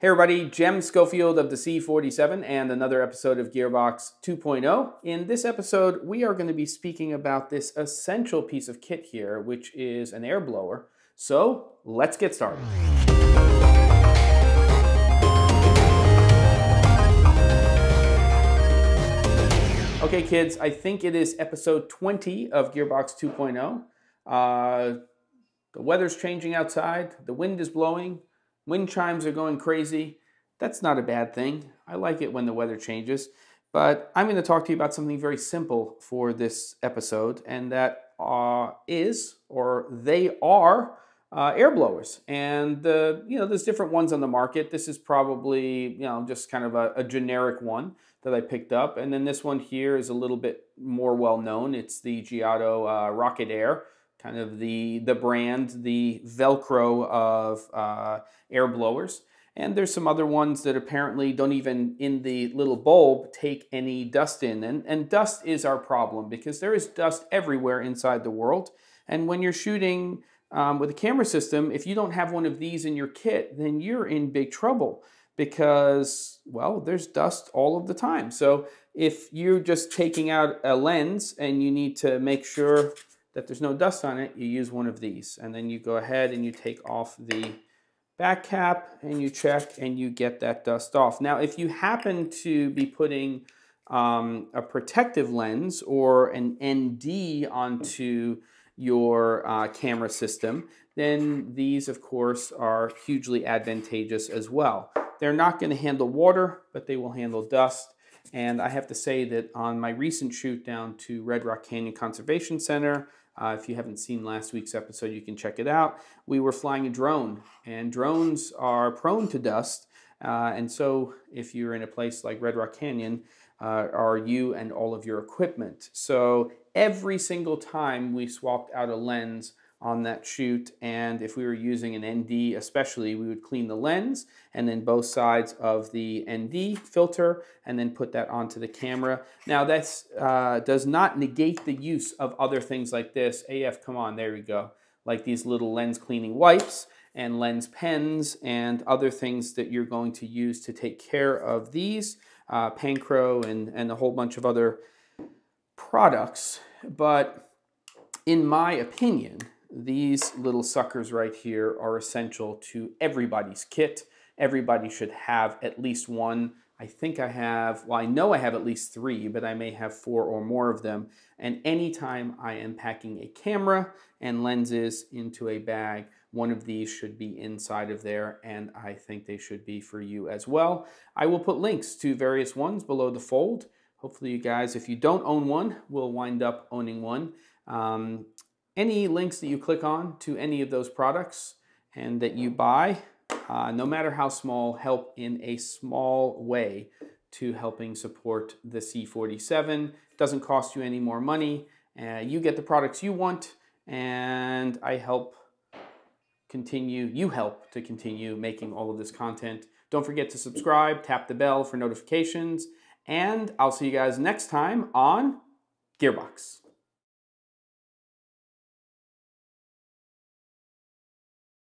Hey everybody, Jem Schofield of the C47 and another episode of Gearbox 2.0. In this episode, we are going to be speaking about this essential piece of kit here, which is an air blower. So let's get started. Okay kids, I think it is episode 20 of Gearbox 2.0. Uh, the weather's changing outside, the wind is blowing, Wind chimes are going crazy. That's not a bad thing. I like it when the weather changes. But I'm going to talk to you about something very simple for this episode, and that uh, is, or they are, uh, air blowers. And uh, you know, there's different ones on the market. This is probably you know just kind of a, a, generic one that I picked up, and then this one here is a little bit more well known. It's the Giotto uh, Rocket Air kind of the, the brand, the Velcro of uh, air blowers. And there's some other ones that apparently don't even, in the little bulb, take any dust in. And, and dust is our problem because there is dust everywhere inside the world. And when you're shooting um, with a camera system, if you don't have one of these in your kit, then you're in big trouble because, well, there's dust all of the time. So if you're just taking out a lens and you need to make sure that there's no dust on it, you use one of these. And then you go ahead and you take off the back cap and you check and you get that dust off. Now, if you happen to be putting um, a protective lens or an ND onto your uh, camera system, then these, of course, are hugely advantageous as well. They're not going to handle water, but they will handle dust. And I have to say that on my recent shoot down to Red Rock Canyon Conservation Center, uh, if you haven't seen last week's episode, you can check it out. We were flying a drone, and drones are prone to dust. Uh, and so, if you're in a place like Red Rock Canyon, uh, are you and all of your equipment. So, every single time we swapped out a lens, on that shoot and if we were using an ND especially we would clean the lens and then both sides of the ND filter and then put that onto the camera. Now that uh, does not negate the use of other things like this. AF come on there we go like these little lens cleaning wipes and lens pens and other things that you're going to use to take care of these uh, Pancro and, and a whole bunch of other products but in my opinion these little suckers right here are essential to everybody's kit. Everybody should have at least one. I think I have, well, I know I have at least three, but I may have four or more of them. And anytime I am packing a camera and lenses into a bag, one of these should be inside of there, and I think they should be for you as well. I will put links to various ones below the fold. Hopefully you guys, if you don't own one, will wind up owning one. Um, any links that you click on to any of those products and that you buy, uh, no matter how small, help in a small way to helping support the C47. It doesn't cost you any more money. Uh, you get the products you want, and I help continue, you help to continue making all of this content. Don't forget to subscribe, tap the bell for notifications, and I'll see you guys next time on Gearbox.